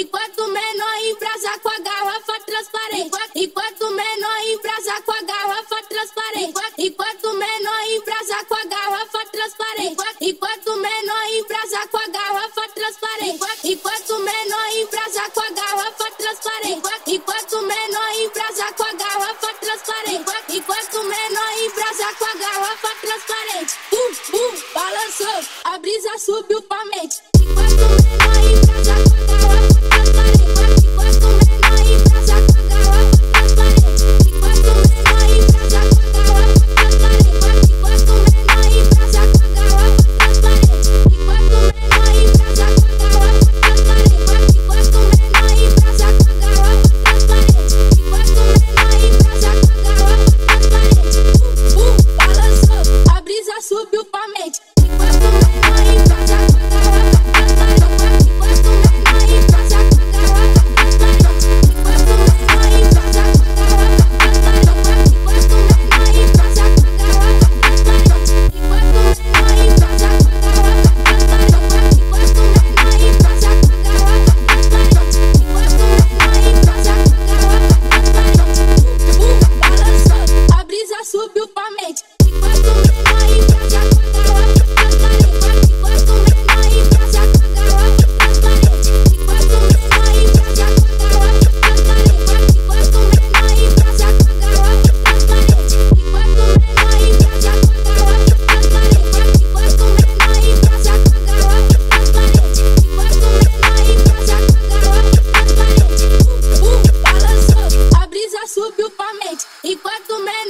Enquanto menor embrasa com a garrafa transparente. Enquanto menor embrasa com a garrafa transparente. Enquanto menor embrasa com a garrafa transparente. Enquanto menor embrasa com a garrafa transparente. Enquanto menor embrasa com a garrafa transparente. Enquanto menor embrasa com a garrafa transparente. Enquanto menor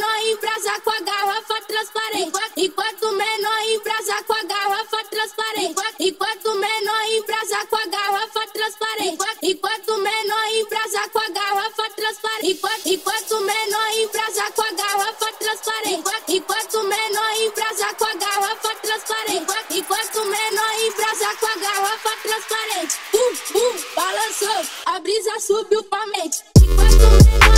menor embrasa com a garrafa transparente. Enquanto menor embrasa com a garrafa transparente. Enquanto menor embrasa com a garrafa transparente. Enquanto menor embrasa com a garrafa transparente. Enquanto menor embrasa com a garrafa transparente. Enquanto menor embrasa com a garrafa transparente. Enquanto menor embrasa com a garrafa transparente. Bum, bum, balançou, a brisa subiu pra mente. Enquanto menor